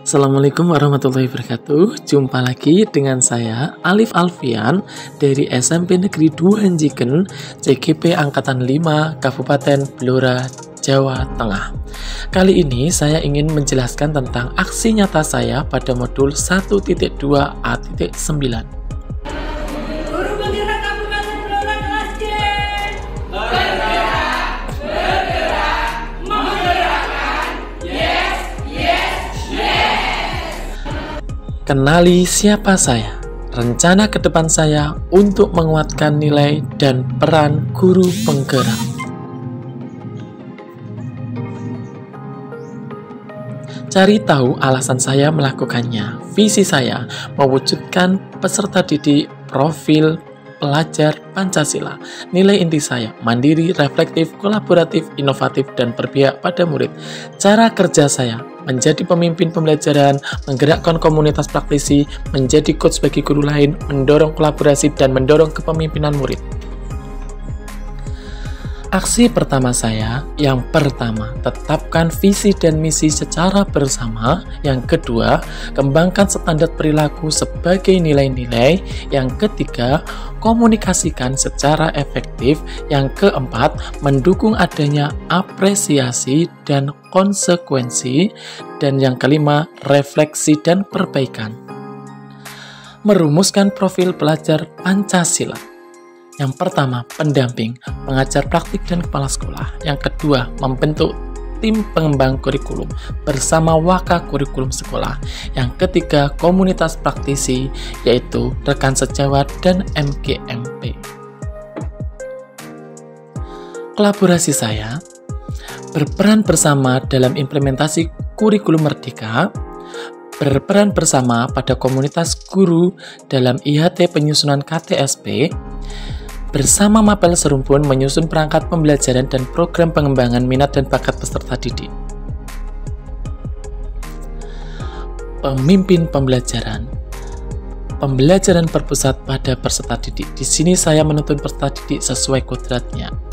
Assalamualaikum warahmatullahi wabarakatuh. Jumpa lagi dengan saya Alif Alfian Dari SMP Negeri 2 Anjiken CGP Angkatan 5 Kabupaten Blora Jawa Tengah. Kali ini saya ingin menjelaskan tentang aksi nyata saya pada modul 1.2a.9 Kenali siapa saya. Rencana ke depan saya untuk menguatkan nilai dan peran guru penggerak. Cari tahu alasan saya melakukannya. Visi saya mewujudkan peserta didik profil pelajar Pancasila. Nilai inti saya, mandiri, reflektif, kolaboratif, inovatif, dan berpihak pada murid. Cara kerja saya, menjadi pemimpin pembelajaran, menggerakkan komunitas praktisi, menjadi coach bagi guru lain, mendorong kolaborasi, dan mendorong kepemimpinan murid. Aksi pertama saya, yang pertama, tetapkan visi dan misi secara bersama. Yang kedua, kembangkan standar perilaku sebagai nilai-nilai. Yang ketiga, komunikasikan secara efektif. Yang keempat, mendukung adanya apresiasi dan konsekuensi. Dan yang kelima, refleksi dan perbaikan. Merumuskan profil pelajar Pancasila yang pertama, pendamping, pengajar praktik dan kepala sekolah. Yang kedua, membentuk tim pengembang kurikulum bersama waka kurikulum sekolah. Yang ketiga, komunitas praktisi, yaitu rekan sejawat dan MGMP. Kolaborasi saya berperan bersama dalam implementasi kurikulum merdeka, berperan bersama pada komunitas guru dalam IHT penyusunan KTSP, bersama Mapel Serumpun menyusun perangkat pembelajaran dan program pengembangan minat dan bakat peserta didik. Pemimpin pembelajaran Pembelajaran berpusat pada peserta didik. Di sini saya menuntun peserta didik sesuai kodratnya.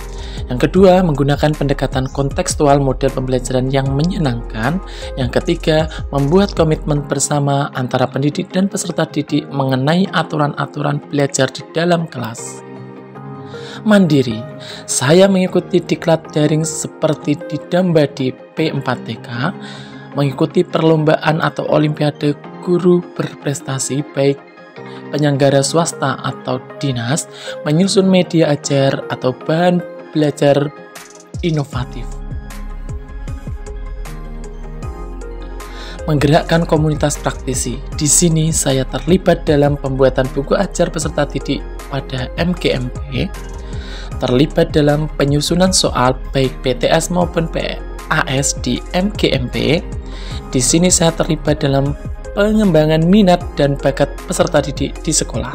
Yang kedua, menggunakan pendekatan kontekstual model pembelajaran yang menyenangkan. Yang ketiga, membuat komitmen bersama antara pendidik dan peserta didik mengenai aturan-aturan belajar di dalam kelas mandiri. Saya mengikuti diklat daring seperti di P4TK, mengikuti perlombaan atau olimpiade guru berprestasi baik penyelenggara swasta atau dinas, menyusun media ajar atau bahan belajar inovatif. Menggerakkan komunitas praktisi. Di sini saya terlibat dalam pembuatan buku ajar peserta didik pada MGMP terlibat dalam penyusunan soal baik PTS maupun PAS di MGMP. Di sini saya terlibat dalam pengembangan minat dan bakat peserta didik di sekolah.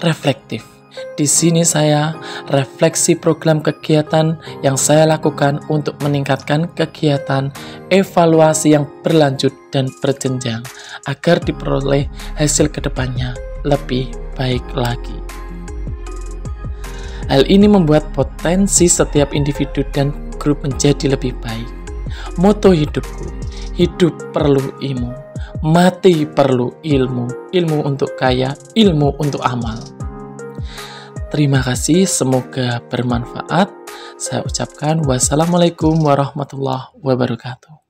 Reflektif. Di sini saya refleksi program kegiatan yang saya lakukan untuk meningkatkan kegiatan evaluasi yang berlanjut dan berjenjang agar diperoleh hasil ke depannya lebih baik lagi. Hal ini membuat potensi setiap individu dan grup menjadi lebih baik. Moto hidupku, hidup perlu ilmu, mati perlu ilmu, ilmu untuk kaya, ilmu untuk amal. Terima kasih, semoga bermanfaat. Saya ucapkan wassalamualaikum warahmatullahi wabarakatuh.